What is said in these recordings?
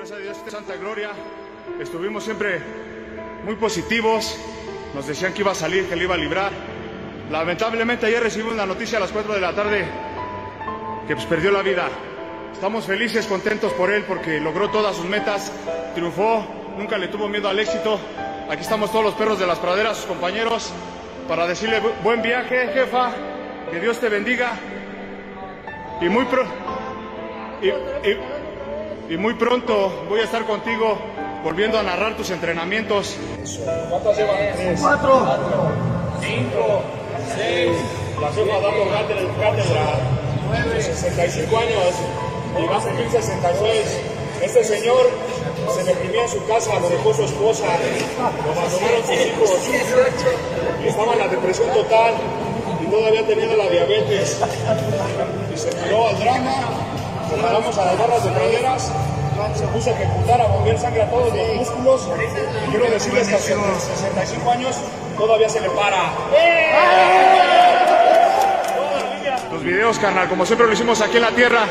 Gracias Dios, Santa Gloria. Estuvimos siempre muy positivos. Nos decían que iba a salir, que le iba a librar. Lamentablemente ayer recibimos la noticia a las 4 de la tarde que pues, perdió la vida. Estamos felices, contentos por él porque logró todas sus metas, triunfó, nunca le tuvo miedo al éxito. Aquí estamos todos los perros de las praderas, sus compañeros, para decirle buen viaje, jefa, que Dios te bendiga. Y muy, pro y muy pronto voy a estar contigo volviendo a narrar tus entrenamientos. ¿Cuántas llevan? Cuatro. Cinco, seis. La jefa dando cátedra. Nueve. 65 años y va a cumplir 66. Este señor se deprimía en su casa, lo dejó su esposa, lo abandonaron sus hijos. Y estaba en la depresión total y todavía teniendo la diabetes. Y se tiró al drama, lo paramos a las barras de praderas se puso a ejecutar, a bombear sangre a todos los músculos. Y quiero decirles que a sus 65 años todavía se le para. Los videos, carnal, como siempre lo hicimos aquí en la tierra,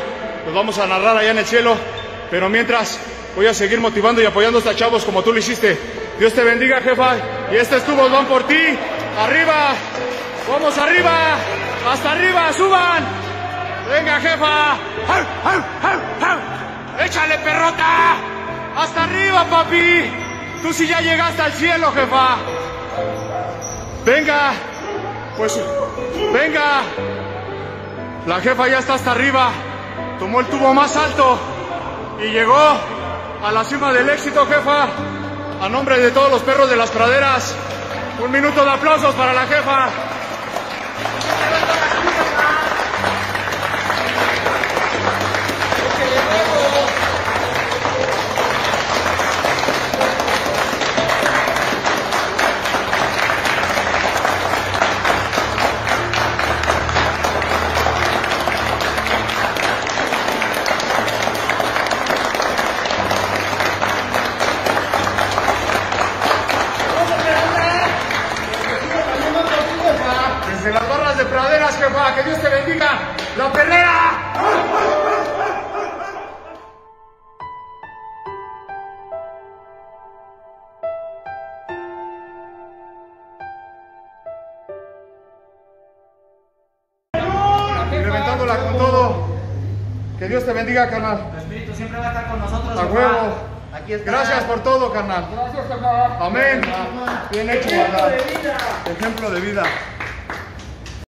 los vamos a narrar allá en el cielo. Pero mientras, voy a seguir motivando y apoyando a estos chavos como tú lo hiciste. Dios te bendiga, jefa. Y estos tubos van por ti. Arriba. Vamos arriba. Hasta arriba. Suban. Venga, jefa. ¡Échale, perrota! ¡Hasta arriba, papi! Tú sí ya llegaste al cielo, jefa. Venga. Pues, venga. La jefa ya está hasta arriba. Tomó el tubo más alto y llegó a la cima del éxito, jefa. A nombre de todos los perros de las praderas, un minuto de aplausos para la jefa. Desde las barras de praderas, jefa, que Dios te bendiga. ¡La perrera! Reventándola con todo. Que Dios te bendiga, carnal. El Espíritu siempre va a estar con nosotros. A huevo. Aquí está. Gracias por todo, carnal. Gracias, jefa. Amén. Bien hecho, Ejemplo carnal. de vida. Ejemplo de vida.